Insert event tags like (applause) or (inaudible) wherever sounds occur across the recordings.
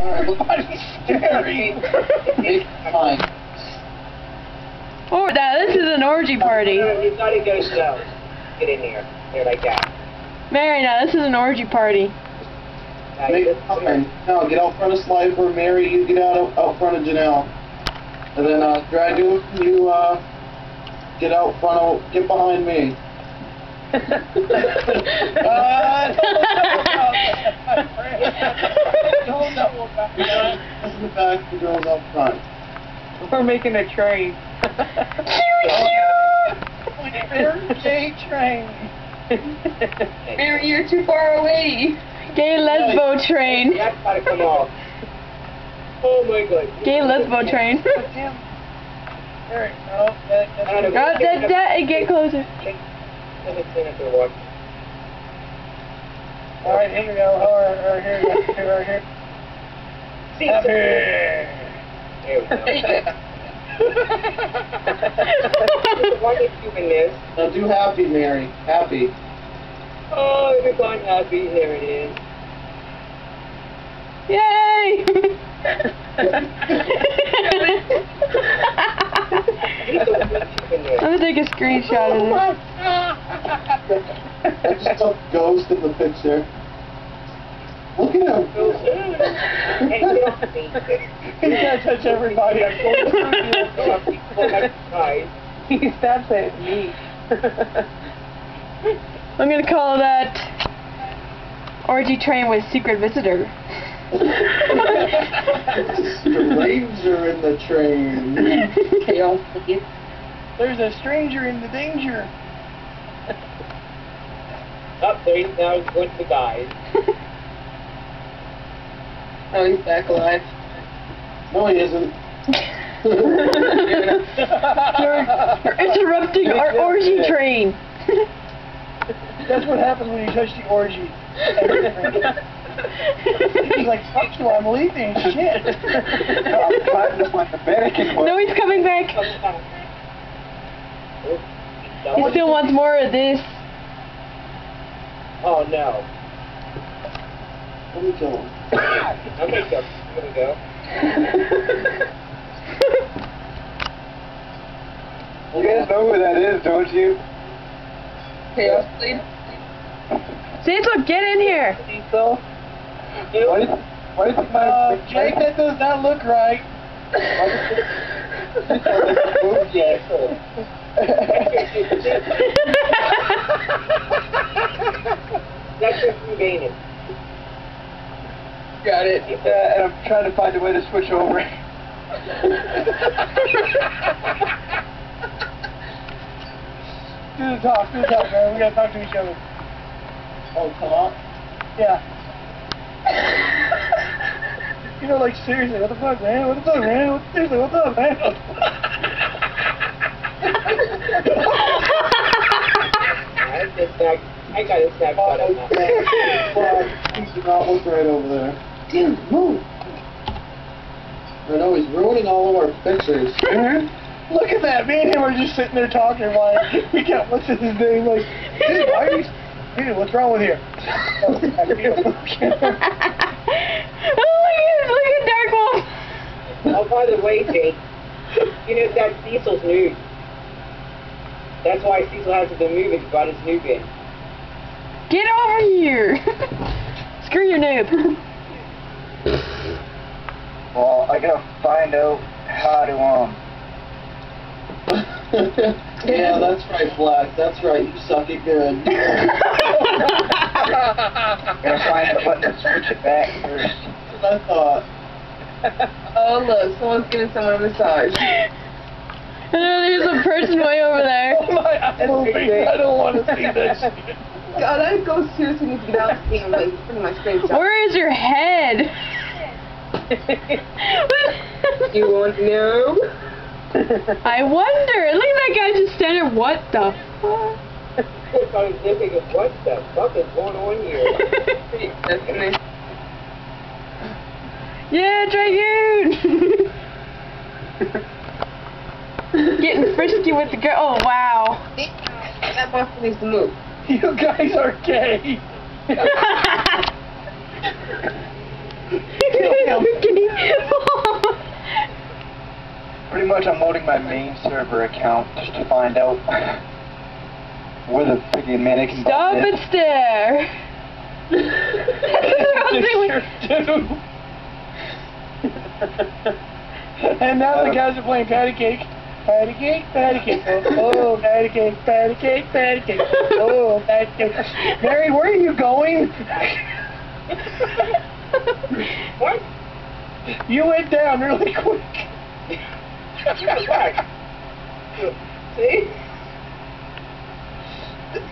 Alright, look. Scary. It's fine. Oh, now this is an orgy party. You gotta go slow. Get in here. There, like that. Mary, now this is an orgy party. Now, Make it fine. Now, get out front of Slifer. Mary, you get out out front of Janelle. And then, uh, Dragoon, you, uh, get out front of, get behind me. Uh, don't double back. Guys in back, the girls out front. We're making a train. J train. Mary, you're too far away. Gay lesbo train. That's gotta come off. Oh my god. Gay lesbo train. Damn. There, oh, that, I don't that, that, get closer. Let me clean up the. All right, here we go. Oh, or, or here, we go. here, here. See, Happy. There we go. (laughs) Why are you doing? Now, do happy, Mary. Happy. Oh, everyone happy. There it is. Yay! (laughs) I'm gonna take a screenshot of this. Oh, I just took Ghost in the picture. Look at him. Hey, get off. He's gonna touch everybody. I'm Guys. He stabs at me. I'm gonna call that orgy train with secret visitor. Stranger in the train. Chaos. There's a stranger in the danger. Up there, he's now going to the guys. (laughs) Oh, he's back alive. No, he isn't. You're, you're interrupting our orgy train. That's what happens when you touch the orgy. He's like, fuck you, I'm leaving. Shit. (laughs) I'm trying to find the Vatican no, he's coming back. He still wants more of this. Oh no. Let me kill him. (coughs) I'm gonna go. I'm gonna go. You guys know who that is, don't you? Chaos Blade. Cecil, get in here. So, Why did, why did my uh, Jake, that does not look right. (laughs) move yet? (laughs) That's just you Venus. Got it. Yeah, and I'm trying to find a way to switch over. do the talk, do the talk, man. We gotta talk to each other. Oh, top? Yeah. you know, like seriously, what the fuck, man? What the fuck, man? Seriously, What, seriously, what's up, man? I just snag. I got a snapshot of that. Fuck, he did not look right over there. Damn, move! I know, he's ruining all of our pictures. Look at that. Me and him are just sitting there talking like (laughs) we can't what's his name like dude, why are you dude, what's wrong with you? Oh, I feel- oh, look at, look at Dark Wolf. Oh, by the way, Jake, you know that's Cecil's nude. That's why Cecil hasn't been moving. He brought his nude in. Get over here. (laughs) Screw your noob. Well, I gotta find out how to, um, (laughs) yeah, that's right, Black. That's right. You suck it good. (laughs) gotta find out what to switch it back first. That's what I thought. Oh, look, someone's giving someone a massage. And (laughs) then there's a person way over there. (laughs) Oh my eyes. I don't want to see (laughs) this. God, I go seriously need to get out and see him, like, pretty much screenshot. Where is your head? You want to know? I wonder. Look at that guy just standing there. What the fuck? I was thinking, what the fuck is going on here? Yeah, Dragoon! Getting frisky with the girl. Oh, wow. That box needs to move. (laughs) You guys are gay. (laughs) Damn. (laughs) Pretty much I'm loading my main server account just to find out where the freaking mannequin Stop bomb and is. stare. and now the guys are playing patty cake. Patty cake, patty cake. Oh, oh, patty cake, patty cake, patty cake. Oh, patty cake. Mary, where are you going? What? You went down really quick. See?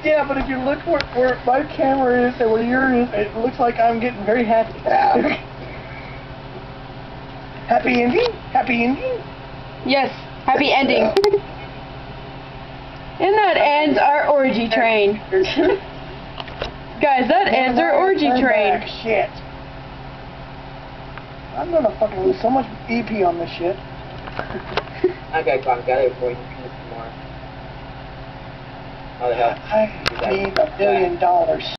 Yeah, but if you look where, where my camera is and where yours is, it looks like I'm getting very happy. (laughs) happy ending? Happy ending? yes, happy ending. (laughs) And that ends our orgy train. (laughs) Guys, that ends our orgy train. back, Shit. I'm gonna fucking lose so much EP on this shit. (laughs) Okay, fine, got it for you. Tomorrow. How the hell? I need a billion dollars.